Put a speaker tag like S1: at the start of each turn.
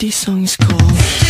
S1: This song is called